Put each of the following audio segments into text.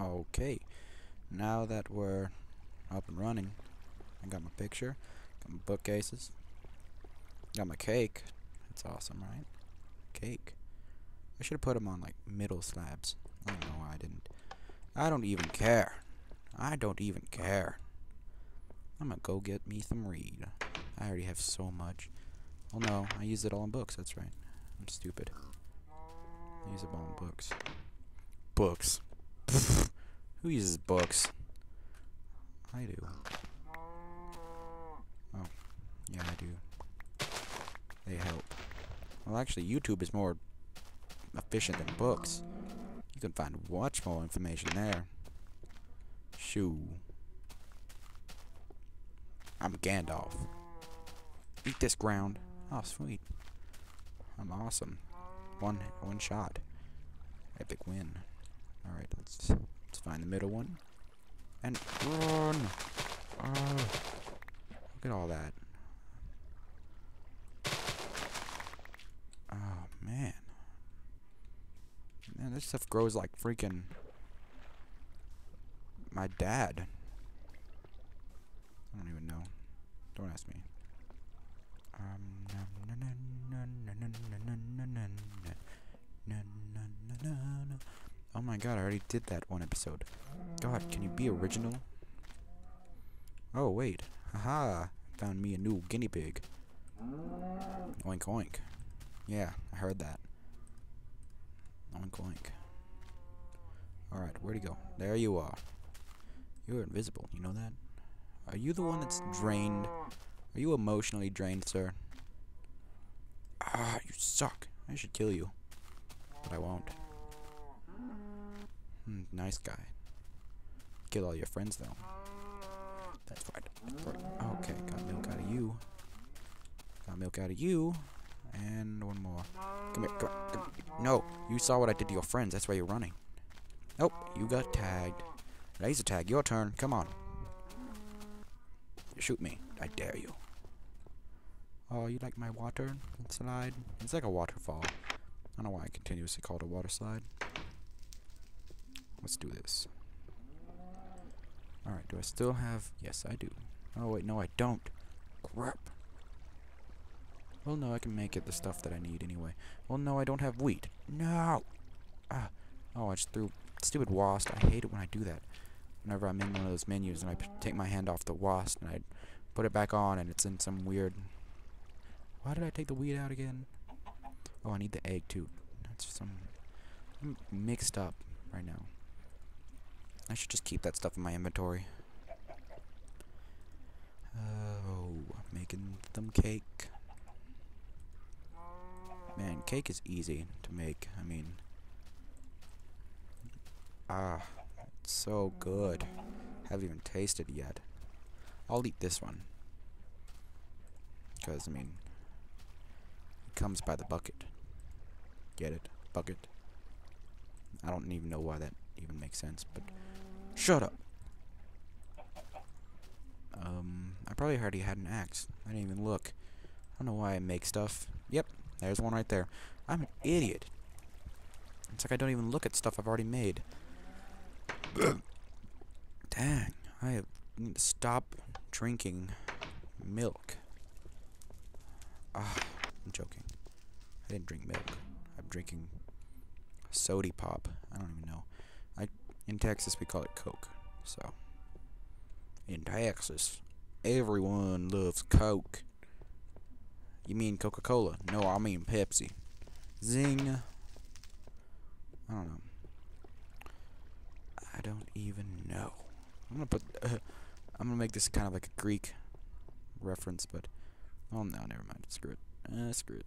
Okay, now that we're up and running, I got my picture, got my bookcases, got my cake. That's awesome, right? Cake. I should have put them on like middle slabs. I don't know why I didn't. I don't even care. I don't even care. I'm gonna go get me some read. I already have so much. Oh no, I used it all in books, that's right. I'm stupid. I use it all in books. Books. Who uses books? I do. Oh, yeah, I do. They help. Well, actually, YouTube is more efficient than books. You can find much more information there. Shoo. I'm Gandalf. Eat this ground. Oh, sweet. I'm awesome. One one shot. Epic win. Alright, let's let's find the middle one. And run! Oh, look at all that. Oh man. Man, this stuff grows like freaking my dad. I don't even know. Don't ask me. Um, oh my god, I already did that one episode. God, can you be original? Oh, wait. Haha, found me a new guinea pig. Oink oink. Yeah, I heard that. Oink oink. Alright, where'd he go? There you are. You're invisible, you know that? Are you the one that's drained? Are you emotionally drained, sir? Ah, you suck. I should kill you. But I won't. Hmm, nice guy. Kill all your friends, though. That's right. Okay, got milk out of you. Got milk out of you. And one more. Come here, come, come No, you saw what I did to your friends. That's why you're running. Nope, you got tagged. Laser tag, your turn. Come on. Shoot me. I dare you. Oh, you like my water slide? It's like a waterfall. I don't know why I continuously call it a water slide. Let's do this. Alright, do I still have... Yes, I do. Oh, wait, no, I don't. Crap. Well, no, I can make it the stuff that I need anyway. Well, no, I don't have wheat. No! Ah. Oh, I just threw... Stupid WASD. I hate it when I do that whenever I'm in one of those menus and I take my hand off the WASD and I put it back on and it's in some weird... Why did I take the wheat out again? Oh, I need the egg too. That's some... I'm mixed up right now. I should just keep that stuff in my inventory. Oh, making some cake. Man, cake is easy to make. I mean... Ah so good. Haven't even tasted yet. I'll eat this one. Because, I mean, it comes by the bucket. Get it? Bucket. I don't even know why that even makes sense, but... Shut up! Um, I probably already had an axe. I didn't even look. I don't know why I make stuff. Yep, there's one right there. I'm an idiot. It's like I don't even look at stuff I've already made. Dang, I need to stop drinking milk. Ah, I'm joking. I didn't drink milk. I'm drinking sody pop. I don't even know. In Texas we call it Coke. So in Texas, everyone loves Coke. You mean Coca-Cola? No, I mean Pepsi. Zing. I don't know. I don't even know. I'm gonna put. Uh, I'm gonna make this kind of like a Greek reference, but oh no, never mind. Screw it. Uh, screw it.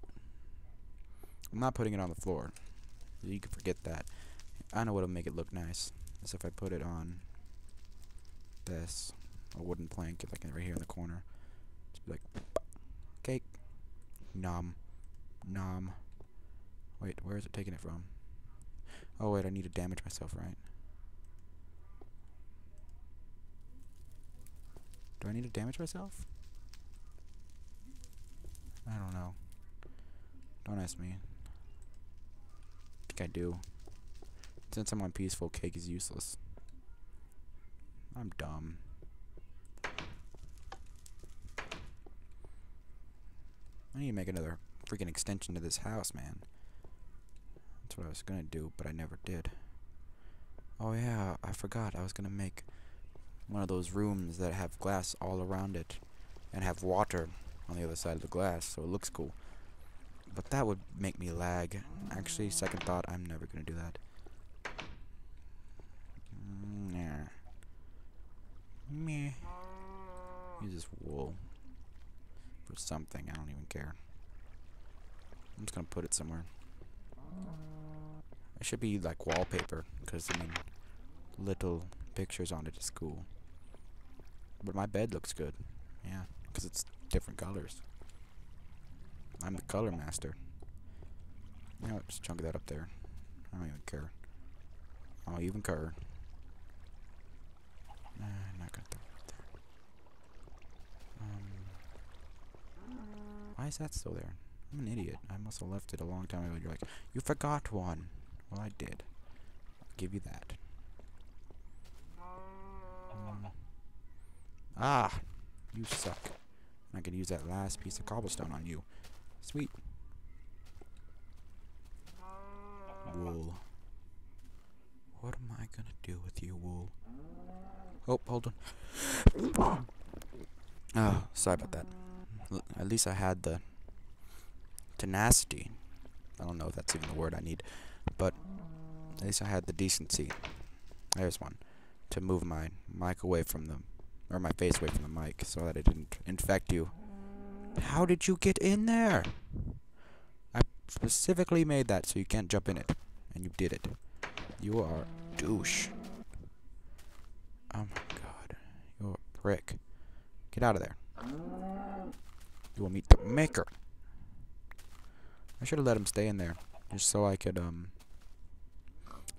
I'm not putting it on the floor. You can forget that. I know what'll make it look nice. Is if I put it on this a wooden plank, like right here in the corner. Just be like cake, nom, nom. Wait, where is it taking it from? Oh wait, I need to damage myself, right? Do I need to damage myself? I don't know. Don't ask me. I think I do. Since I'm on peaceful, cake is useless. I'm dumb. I need to make another freaking extension to this house, man. That's what I was gonna do, but I never did. Oh yeah, I forgot. I was gonna make one of those rooms that have glass all around it and have water on the other side of the glass so it looks cool. But that would make me lag. Actually, second thought, I'm never gonna do that. Mm, yeah. Meh. Use this wool for something. I don't even care. I'm just gonna put it somewhere. It should be like wallpaper, because I mean, little pictures on it is cool. But my bed looks good. Yeah, because it's different colors. I'm the color master. You know what, just chunk that up there. I don't even care. I don't even care. Why is that still there? I'm an idiot. I must have left it a long time ago. You're like, you forgot one. Well, I did. I'll give you that. Um, ah! You suck. I can use that last piece of cobblestone on you. Sweet. Wool. What am I gonna do with you, wool? Oh, hold on. oh, sorry about that. At least I had the tenacity. I don't know if that's even the word I need, but at least I had the decency. There's one. To move my mic away from the, or my face away from the mic so that it didn't infect you. How did you get in there? I specifically made that so you can't jump in it. And you did it. You are douche. Oh my god. You're a prick. Get out of there. You will meet the maker. I should have let him stay in there. Just so I could, um...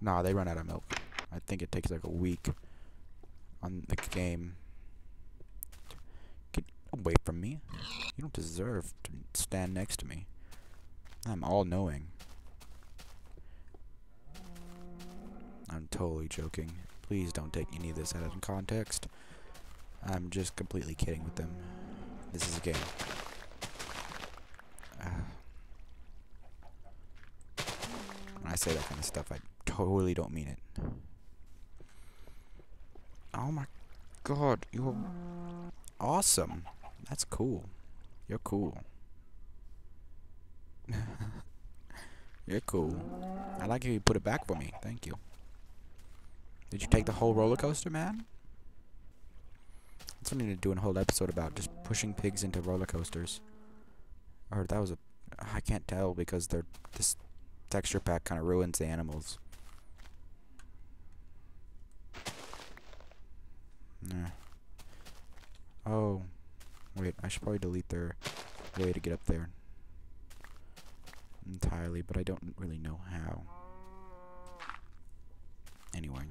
Nah, they run out of milk. I think it takes like a week on the game. Get away from me. You don't deserve to stand next to me. I'm all-knowing. I'm totally joking. Please don't take any of this out of context. I'm just completely kidding with them. This is a game. Uh, when I say that kind of stuff, I totally don't mean it. Oh my god, you're awesome. That's cool. You're cool. You're cool. I like how you put it back for me. Thank you. Did you take the whole roller coaster, man? That's what I need to do a whole episode about, just pushing pigs into roller coasters. Or that was a... I can't tell because they're... This texture pack kind of ruins the animals. Nah. Oh. Wait, I should probably delete their way to get up there entirely, but I don't really know how. Anyway.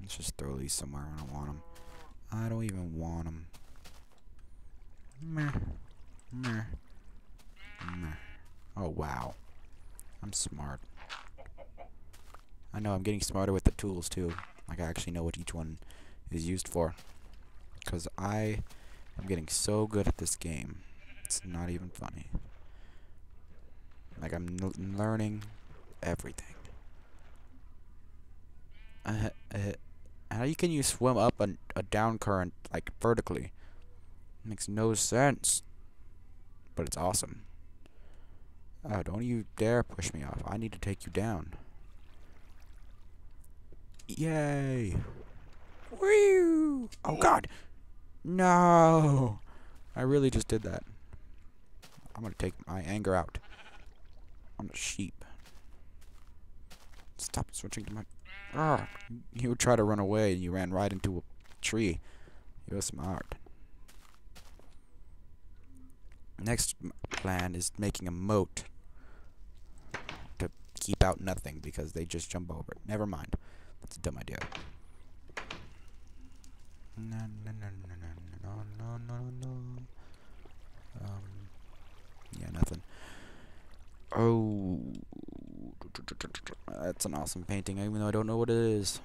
Let's just throw these somewhere I don't want them. I don't even want them. Meh. Meh. Meh. Oh, wow. I'm smart. I know, I'm getting smarter with the tools, too. Like, I actually know what each one is used for. Because I am getting so good at this game. It's not even funny. Like, I'm learning everything. Uh, uh, how can you swim up a, a down current, like, vertically? Makes no sense. But it's awesome. Oh, don't you dare push me off. I need to take you down. Yay! Woo! Oh god! No! I really just did that. I'm gonna take my anger out on the sheep. Stop switching to my... Ah! You would try to run away and you ran right into a tree. You're smart. Next plan is making a moat keep out nothing because they just jump over it. Never mind. That's a dumb idea. No, no, no, no, no, no, no, no, Um, yeah, nothing. Oh, that's an awesome painting, even though I don't know what it is.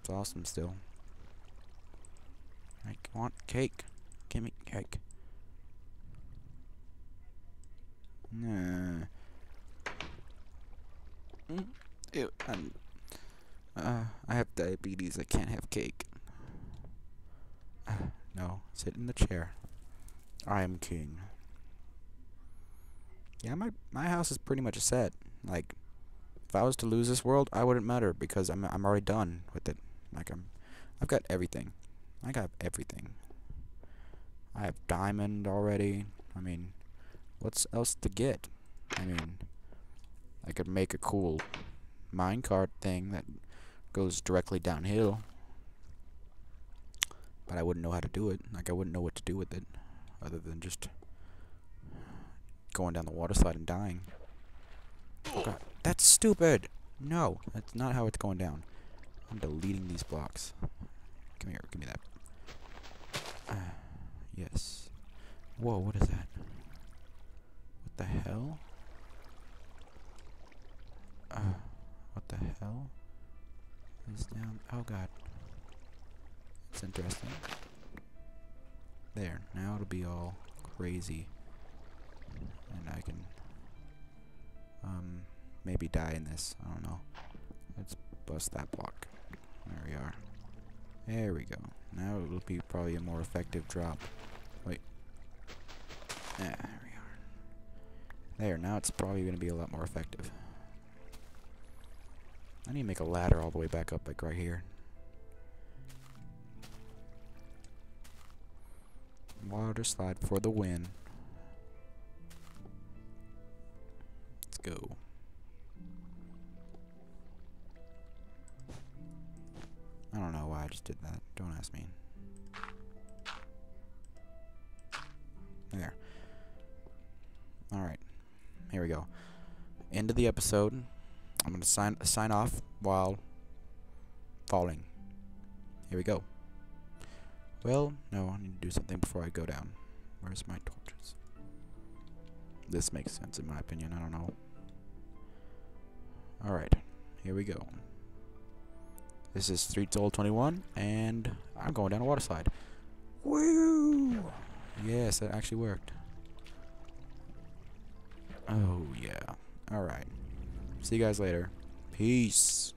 It's awesome still. I want cake. Give me cake. Nah. Mm, Ew, I'm, uh, I have diabetes. I can't have cake. No, sit in the chair. I am king. Yeah, my my house is pretty much set. Like, if I was to lose this world, I wouldn't matter because I'm I'm already done with it. Like I'm, I've got everything. I got everything. I have diamond already. I mean, what's else to get? I mean, I could make a cool minecart thing that goes directly downhill. But I wouldn't know how to do it. Like I wouldn't know what to do with it other than just going down the water slide and dying. Oh God, that's stupid. No, that's not how it's going down. I'm deleting these blocks. Come here, give me that. Uh, yes. Whoa, what is that? What the hell? Uh, what the hell? Is down? Oh god. It's interesting. There, now it'll be all crazy. And I can, um, maybe die in this. I don't know. Let's bust that block. There we are. There we go. Now it'll be probably a more effective drop. Wait. Yeah, there we are. There, now it's probably going to be a lot more effective. I need to make a ladder all the way back up, like right here. Water slide for the win. Let's go. I don't know why I just did that. Don't ask me. There. Alright. Here we go. End of the episode. I'm to sign sign off while falling. Here we go. Well, no, I need to do something before I go down. Where's my torches? This makes sense in my opinion. I don't know. Alright. Here we go. This is StreetSoul21, and I'm going down a water slide. Woo! Yes, that actually worked. Oh, yeah. Alright. See you guys later. Peace.